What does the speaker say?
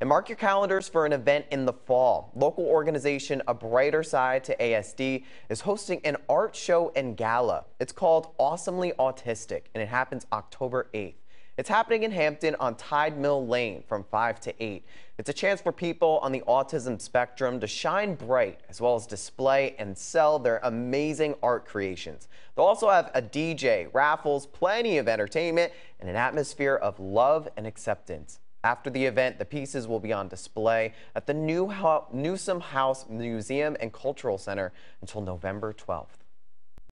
And mark your calendars for an event in the fall. Local organization A Brighter Side to ASD is hosting an art show and gala. It's called Awesomely Autistic, and it happens October 8th. It's happening in Hampton on Tide Mill Lane from 5 to 8. It's a chance for people on the autism spectrum to shine bright as well as display and sell their amazing art creations. They'll also have a DJ, raffles, plenty of entertainment, and an atmosphere of love and acceptance. After the event, the pieces will be on display at the New Newsome House Museum and Cultural Center until November 12th.